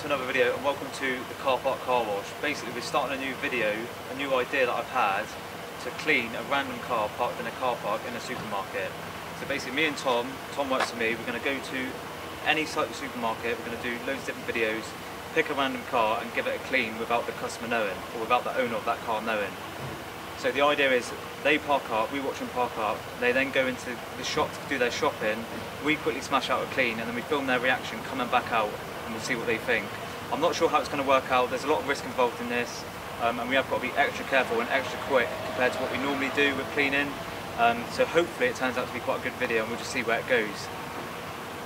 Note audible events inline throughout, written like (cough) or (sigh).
to another video and welcome to the car park car wash. Basically we're starting a new video, a new idea that I've had to clean a random car parked in a car park in a supermarket. So basically me and Tom, Tom works for me, we're going to go to any site of supermarket, we're going to do loads of different videos, pick a random car and give it a clean without the customer knowing or without the owner of that car knowing. So the idea is they park up, we watch them park up, they then go into the shop to do their shopping, we quickly smash out a clean and then we film their reaction coming back out and we'll see what they think. I'm not sure how it's going to work out, there's a lot of risk involved in this um, and we have got to be extra careful and extra quick compared to what we normally do with cleaning. Um, so hopefully it turns out to be quite a good video and we'll just see where it goes.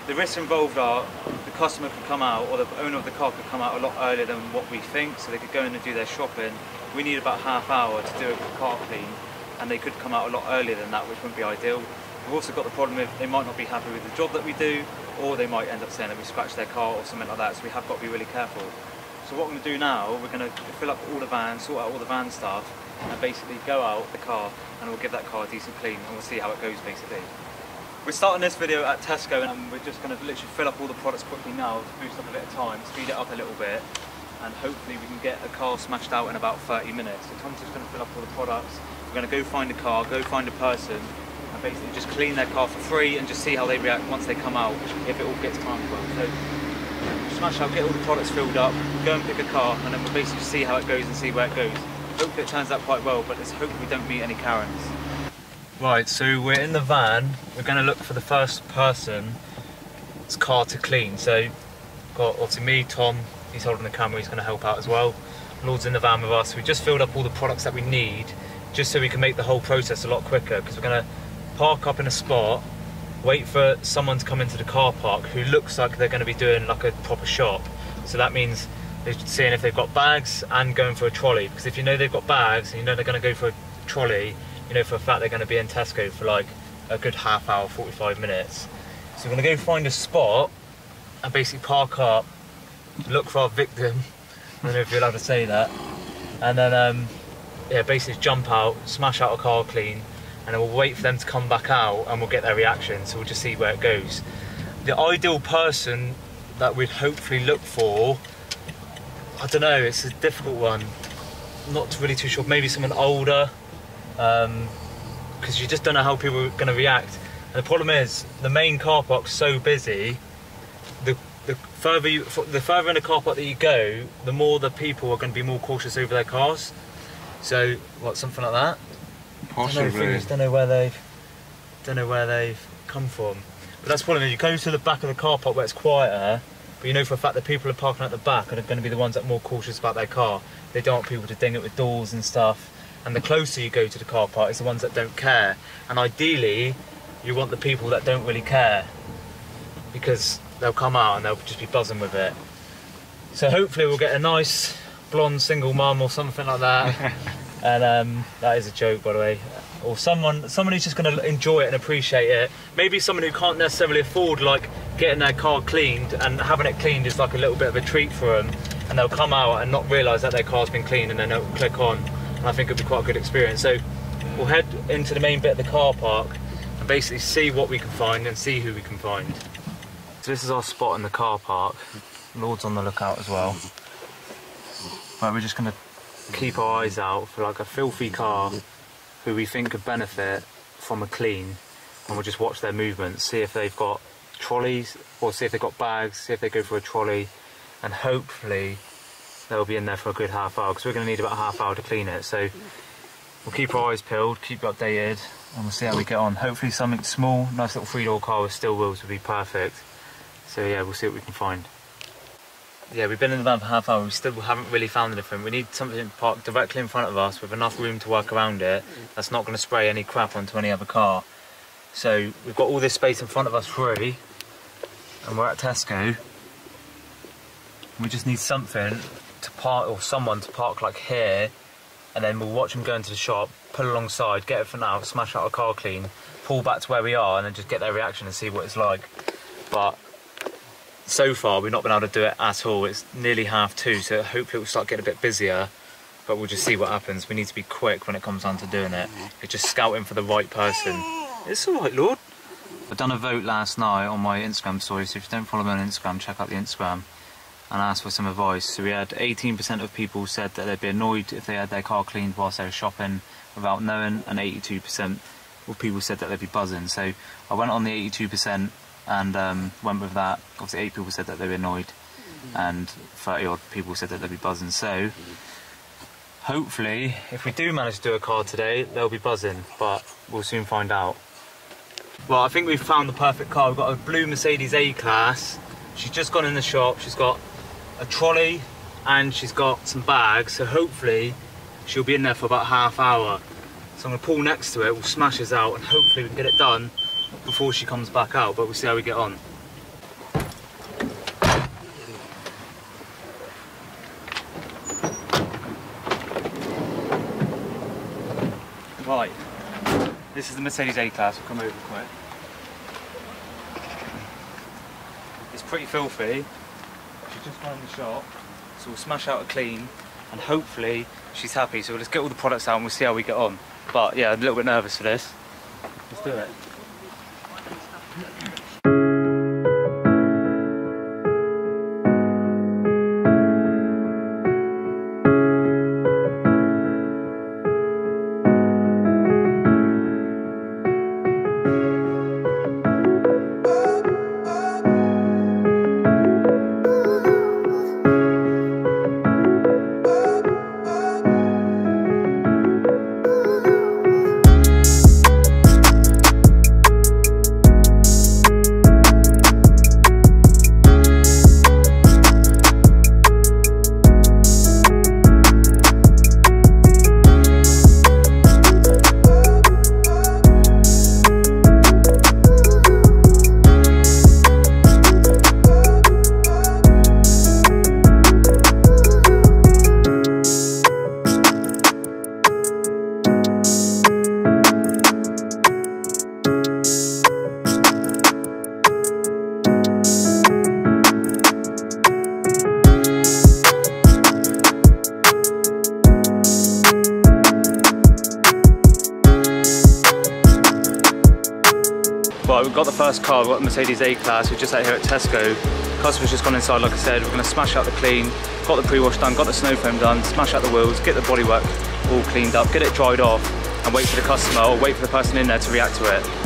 The risks involved are the customer could come out or the owner of the car could come out a lot earlier than what we think so they could go in and do their shopping. We need about half hour to do a car clean and they could come out a lot earlier than that which wouldn't be ideal. We've also got the problem of they might not be happy with the job that we do or they might end up saying that we scratched their car or something like that so we have got to be really careful. So what we're going to do now, we're going to fill up all the vans, sort out all the van stuff and basically go out the car and we'll give that car a decent clean and we'll see how it goes basically. We're starting this video at Tesco and we're just going to literally fill up all the products quickly now to boost up a bit of time, speed it up a little bit and hopefully we can get a car smashed out in about 30 minutes. So Tom's just going to fill up all the products, we're going to go find a car, go find a person basically just clean their car for free and just see how they react once they come out if it all gets timed well. So smash out, get all the products filled up, go and pick a car and then we'll basically see how it goes and see where it goes. Hopefully it turns out quite well but let's hope we don't meet any Karens. Right, so we're in the van. We're going to look for the first person's car to clean. So, got obviously me, Tom, he's holding the camera, he's going to help out as well. Lord's in the van with us. We just filled up all the products that we need just so we can make the whole process a lot quicker because we're going to park up in a spot, wait for someone to come into the car park who looks like they're going to be doing like a proper shop. So that means they're seeing if they've got bags and going for a trolley because if you know they've got bags and you know they're going to go for a trolley you know for a fact they're going to be in Tesco for like a good half hour, 45 minutes. So we're going to go find a spot and basically park up, look for our victim. (laughs) I don't know if you're allowed to say that. And then, um, yeah, basically jump out, smash out a car clean, and we'll wait for them to come back out and we'll get their reaction. So we'll just see where it goes. The ideal person that we'd hopefully look for, I don't know, it's a difficult one. Not really too sure. Maybe someone older, because um, you just don't know how people are going to react. And the problem is, the main car park's so busy. The the further you, the further in the car park that you go, the more the people are going to be more cautious over their cars. So, what something like that? Possibly. Don't know, don't know where they've don't know where they've come from. But that's one the problem. You go to the back of the car park where it's quieter, but you know for a fact that people are parking at the back and are going to be the ones that are more cautious about their car. They don't want people to ding it with doors and stuff and the closer you go to the car park, it's the ones that don't care. And ideally, you want the people that don't really care because they'll come out and they'll just be buzzing with it. So hopefully we'll get a nice blonde single mum or something like that. (laughs) and um, that is a joke, by the way. Or someone, someone who's just going to enjoy it and appreciate it. Maybe someone who can't necessarily afford like getting their car cleaned and having it cleaned is like a little bit of a treat for them. And they'll come out and not realise that their car's been cleaned and then they'll click on and I think it'll be quite a good experience. So we'll head into the main bit of the car park and basically see what we can find and see who we can find. So this is our spot in the car park. Lord's on the lookout as well. But we're just going to keep our eyes out for like a filthy car who we think could benefit from a clean and we'll just watch their movements, see if they've got trolleys or see if they've got bags, see if they go for a trolley and hopefully they'll be in there for a good half hour because we're going to need about a half hour to clean it. So we'll keep our eyes peeled, keep updated, and we'll see how we get on. Hopefully something small, nice little three-door car with steel wheels would be perfect. So yeah, we'll see what we can find. Yeah, we've been in the van for half hour, we still haven't really found anything. We need something parked directly in front of us with enough room to work around it that's not going to spray any crap onto any other car. So we've got all this space in front of us free, and we're at Tesco. We just need something to park or someone to park like here and then we'll watch them go into the shop, pull alongside, get it for now, smash out a car clean, pull back to where we are and then just get their reaction and see what it's like. But so far we've not been able to do it at all. It's nearly half two so hopefully we'll start getting a bit busier but we'll just see what happens. We need to be quick when it comes down to doing it. Mm-hmm. It's just scouting for the right person. It's alright Lord. I've done a vote last night on my Instagram story so if you don't follow me on Instagram check out the Instagram and asked for some advice. So we had 18% of people said that they'd be annoyed if they had their car cleaned whilst they were shopping without knowing, and 82% of people said that they'd be buzzing. So I went on the 82% and um, went with that. Obviously, eight people said that they were annoyed, and 30 odd people said that they'd be buzzing. So hopefully, if we do manage to do a car today, they'll be buzzing, but we'll soon find out. Well, I think we've found the perfect car. We've got a blue Mercedes A-Class. She's just gone in the shop. She's got a trolley and she's got some bags. So hopefully she'll be in there for about half an hour. So I'm gonna pull next to it, we'll smash this out and hopefully we can get it done before she comes back out, but we'll see how we get on. Right, this is the Mercedes A-Class, we'll come over quick. It's pretty filthy. She's just gone in the shop, so we'll smash out a clean and hopefully she's happy. So let's get all the products out and we'll see how we get on. But yeah, I'm a little bit nervous for this. Let's do it. First car, we've got the Mercedes A-Class, we're just out here at Tesco. Customer's just gone inside, like I said, we're gonna smash out the clean, got the pre-wash done, got the snow foam done, smash out the wheels, get the bodywork all cleaned up, get it dried off, and wait for the customer, or wait for the person in there to react to it.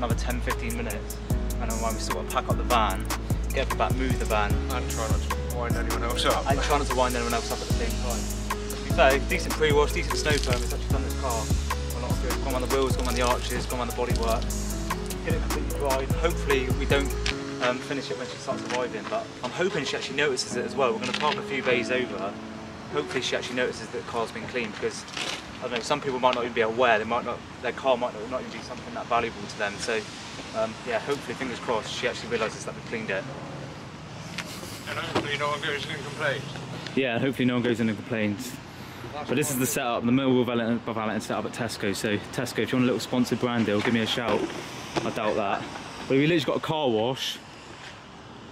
Another 10 15 minutes. And then when still got to pack up the van, get the back, move the van, and try not to wind anyone else up. and try not to wind anyone else up at the same time. To be fair, decent pre-wash, decent snow foam. It's actually done this car a lot of good. Gone on the wheels, gone on the arches, gone on the bodywork. Get it completely dried. Hopefully we don't um, finish it when she starts arriving, but I'm hoping she actually notices it as well. We're going to park a few bays over. Hopefully she actually notices that the car's been cleaned because I don't know, some people might not even be aware, they might not, their car might not, not even be something that valuable to them. So um, yeah, hopefully, fingers crossed, she actually realises that we cleaned it. And hopefully no one goes in and complains. Yeah, hopefully no one goes in and complains. But this is the setup, the mobile valeting, valeting setup at Tesco. So Tesco, if you want a little sponsored brand deal, give me a shout. I doubt that. But we literally got a car wash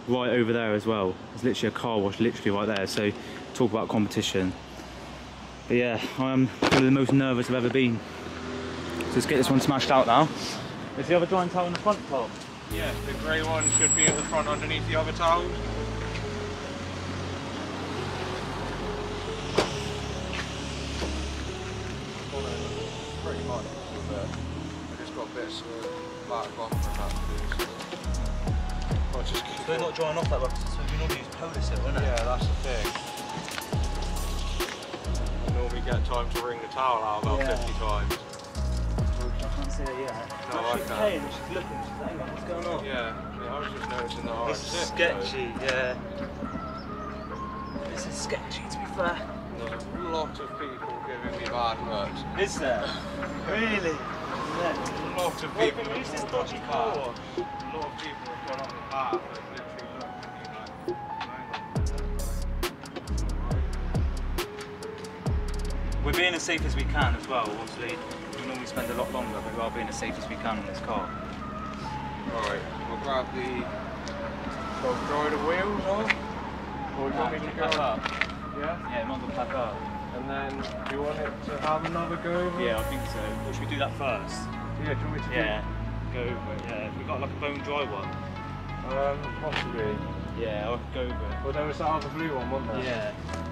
right over there as well. There's literally a car wash literally right there. So talk about competition. But yeah, I'm probably the most nervous I've ever been. So let's get this one smashed out now. Is the other drying towel in the front top? Yeah, the grey one should be at the front underneath the other towels. Pretty much, to. I just got bits of black off from that too, so... I'll just keep They're not drying off that well, so you normally use Polisil, isn't it? Yeah, that's the thing. Normally get time to wring the towel out about Yeah. 50 times. I can't see it yet. No, I she's can't. paying, she's looking, she's like, what's going on? Yeah, yeah, I was just noticing that. I is sick, sketchy, yeah. This is sketchy to be fair. There's a lot of people giving me bad looks. Is there? Really? Yeah. A lot of Wait, people. who's this dodgy car? A lot of people have gone on the path being as safe as we can as well. Obviously, we normally spend a lot longer, but we are being as safe as we can in this car. Alright, we'll grab the. So dry the wheels off. Or do you want me to go? up. Yeah? Yeah, it might pack up. And then, do you want it to have another go over? Yeah, I think so. Or should we do that first? Yeah, do you want me to Yeah. Go over it, yeah. If we got like a bone dry one. Um, possibly. Yeah, I could go over it. Well, there was that other blue one, wasn't there? Yeah.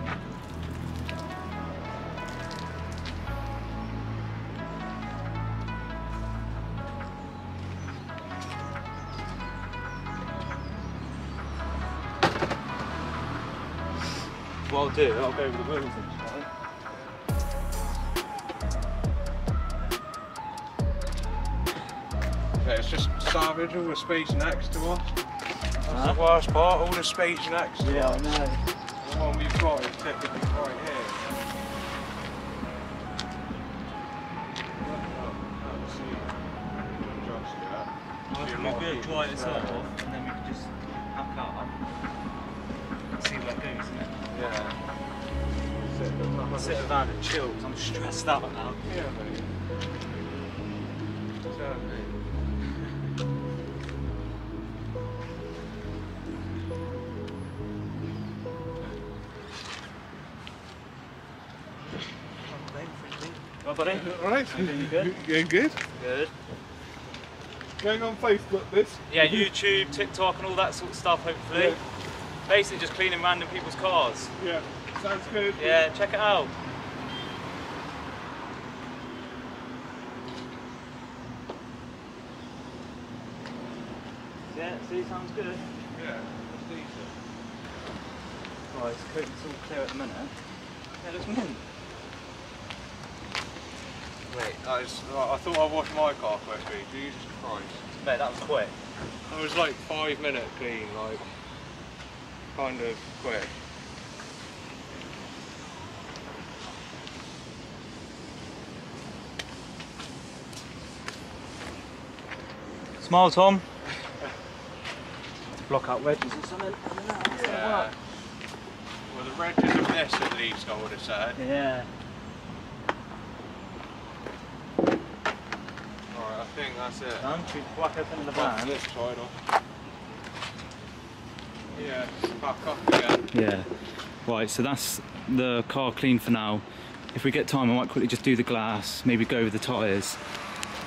Do, I'll go over the wheels and try. Yeah, it's just savage, all the space next to us. That's Huh? the worst part, all the space next to Yeah, I know. The one we've got is typically right here. We'll be able to dry this off and then we can just pack up and see where it goes, Yeah. Sit around and chill because I'm stressed out now. Yeah, mate. Exactly. Right, buddy? Alright. You good? Yeah, good. Good. Going on Facebook this. Yeah, YouTube, TikTok, and all that sort of stuff. Hopefully, Yeah. Basically just cleaning random people's cars. Yeah. Sounds good. Yeah, check it out. Yeah, see, sounds good. Yeah, that's decent. Right, it's coat's all clear at the minute. Yeah, it looks mint. Wait, that is, I thought I washed my car quickly. Jesus Christ. Mate, that was quick. That was like five minute clean, like kind of quick. Smile, Tom. Block out wedges or something. Yeah. Well, the edges of this at least, I would have said. Yeah. Alright, I think that's it. Done. Should we whack open the Off van? this side off. Yeah, back up again. Yeah. Right, so that's the car clean for now. If we get time, I might quickly just do the glass, maybe go over the tyres.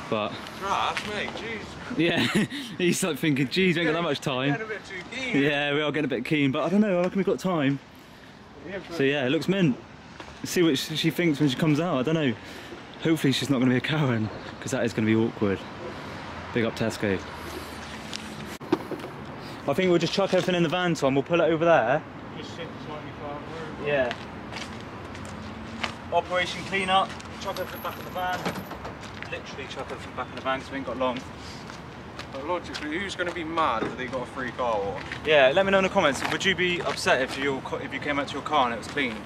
But Grass, mate, jeez. yeah, (laughs) he's like thinking, geez, we ain't got that much time. Getting a bit too keen. Yeah, we are getting a bit keen, but I don't know, I reckon we've got time. Yeah, So yeah, it looks mint. See what she thinks when she comes out, I don't know. Hopefully she's not going to be a Karen, because that is going to be awkward. Big up Tesco. I think we'll just chuck everything in the van, Tom. We'll pull it over there. just sit slightly over. Yeah. Operation clean up, chuck everything back in the back of the van. Literally chuck everything back in the back of the van because we ain't got long. But logically, who's going to be mad that they got a free car wash? Yeah, let me know in the comments. Would you be upset if you if you came out to your car and it was cleaned?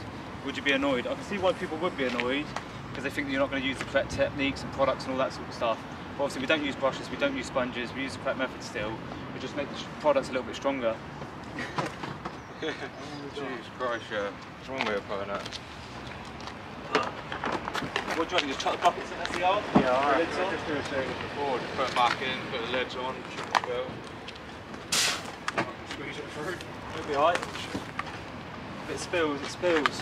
Would you be annoyed? I can see why people would be annoyed because they think that you're not going to use the correct techniques and products and all that sort of stuff. But obviously, we don't use brushes, we don't use sponges, we use the correct method still. We just make the sh- products a little bit stronger. (laughs) Jesus Christ, yeah. There's one way of putting it. What do you reckon? Just chuck the buckets in the yard? Yeah, alright. lids on? Just do the same before. Just put it back in, put the lids on, should go. Squeeze it through. It'll be alright. If it spills, it spills.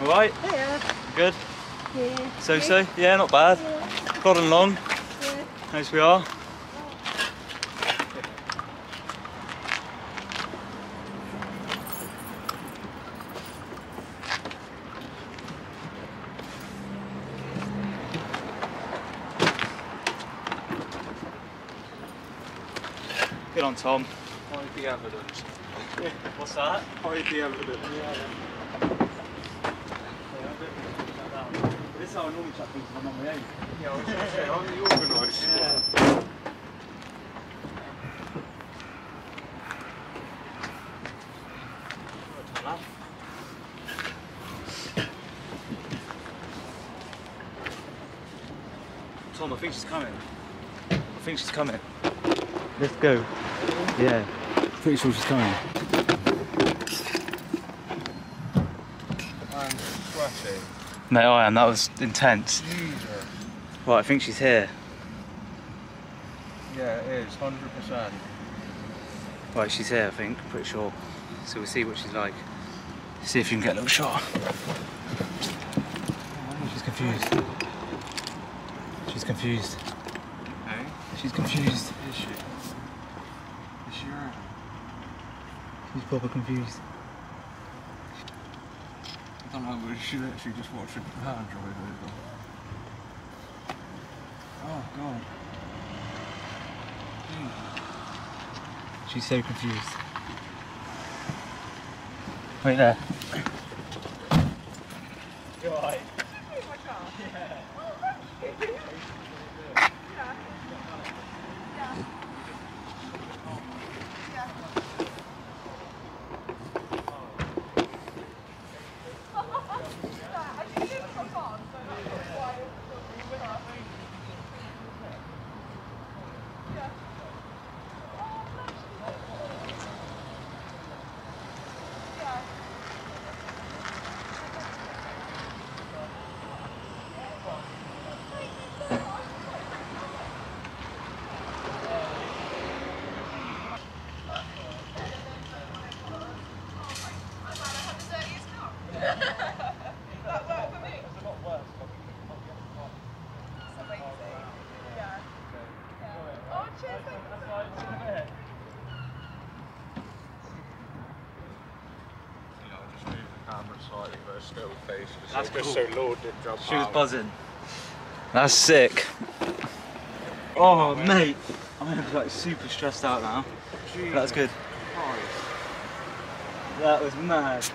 Alright? Yeah. Good? Yeah. So so? Yeah, not bad. Plodding along. Yeah. As we are. Good on Tom. Hide the evidence. (laughs) What's that? Hide the evidence. This is how I normally chuck things when I'm on my own. Yeah, I was going to say, I'm the organiser. Yeah. Tom, I think she's coming. I think she's coming. Let's go. Yeah. Pretty sure she's coming. I'm sweaty. Mate, I am. That was intense. Jesus. Right, I think she's here. Yeah, it is, 100%. Right, she's here, I think. Pretty sure. So we'll see what she's like. See if you can get a little shot. She's confused. She's confused. Hey? She's confused. Is she? Is she right? She's proper confused. I don't know, but she literally just watched a van drive over. Oh, God. She's so confused. Wait there. Right. You know, just move the camera slightly, but it's still face. Just, That's just cool. so Lord didn't She was out. buzzing. That's sick. Oh, mate. I'm like super stressed out now. That's good. Christ. That was mad.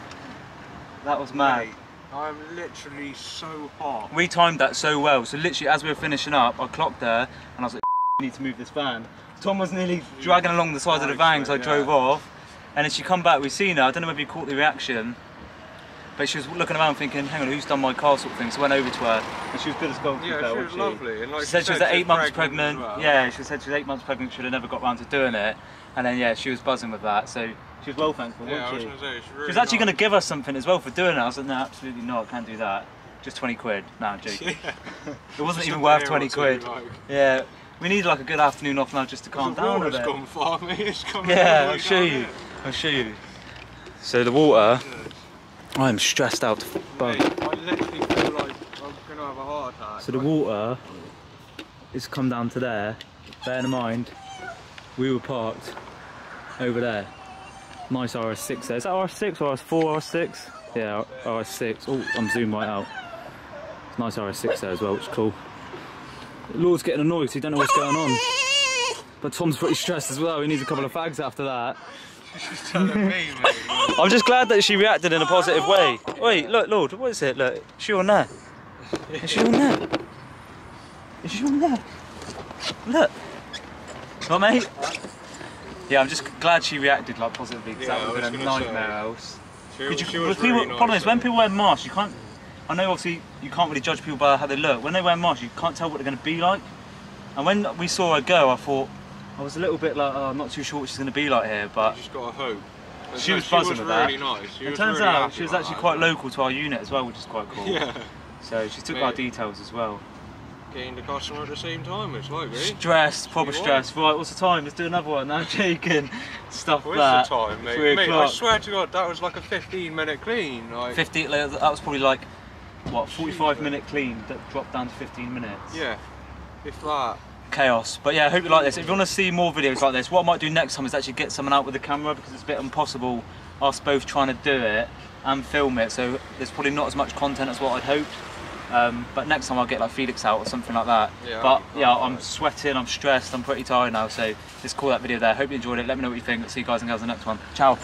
That was mad. Mate, I'm literally so hot. We timed that so well. So literally, as we were finishing up, I clocked there, and I was like, "We need to move this van." Tom was nearly dragging along the side of the van because I Yeah. drove off, and then she come back. We seen her. I don't know whether you caught the reaction, but she was looking around thinking, "Hang on, who's done my car?" sort of thing. So I went over to her, and she was good as gold. Yeah, she was lovely. And like she said she was eight months pregnant. as well. Yeah, she said she was eight months pregnant. Should have never got round to doing it, and then yeah, she was buzzing with that. So she was well thankful, Yeah, wasn't was she? to say, it's really She was actually going to give us something as well for doing it. I was like, no, absolutely not. Can't do that. Just 20 quid. No, I'm joking. (laughs) Yeah. It wasn't even worth day or 20 two, quid. Like, Yeah, we need like a good afternoon off now just to calm the down a bit. gone far, (laughs) mate. It's coming Yeah, I'll show you. I'll show you. So the water, Yeah. I'm stressed out. to bug. Mate, I literally feel like I'm going to have a heart attack. So the water has come down to there. Bear in mind, we were parked over there. Nice RS6 there. Is that RS6 or RS4, RS6? Yeah, RS6. Oh, I'm zoomed right out. It's nice RS6 there as well, which is cool. Lord's getting annoyed, so he don't know what's going on. But Tom's pretty stressed as well. He needs a couple of fags after that. She's telling me, mate. I'm just glad that she reacted in a positive way. Wait, look, Lord, what is it? Look, is she on there? Is she on there? Is she on there? Look. What, mate? Yeah, I'm just glad she reacted like positively because Yeah, that would have been a nightmare else. She, you, she people, really nice. problem is when people wear masks, you can't. I know obviously you can't really judge people by how they look. When they wear masks, you can't tell what they're going to be like. And when we saw her go, I thought I was a little bit like, oh, I'm not too sure what she's going to be like here, but You just got to hope. She No, was buzzing was with really that. nice. She it turns really out she was actually that quite local to our unit as well, which is quite cool. Yeah. So she took Mate. our details as well. Getting the customer at the same time, it's like, eh? Stressed, proper stressed. Right, what's the time? Let's do another one. No, I'm joking. Stuff Where's that. the time, mate? Three mate, I swear to God, that was like a 15 minute clean. Like, 50, like, that was probably like, what, 45 minute clean that dropped down to 15 minutes. yeah, if that. Chaos. But yeah, I hope you like this. If you want to see more videos like this, what I might do next time is actually get someone out with the camera because it's a bit impossible us both trying to do it and film it. So there's probably not as much content as what I'd hoped. Um, but next time I'll get like Felix out or something like that. Yeah, but yeah, I'm right. sweating, I'm stressed, I'm pretty tired now. So just call that video there. Hope you enjoyed it. Let me know what you think. See you guys and girls in the next one. Ciao.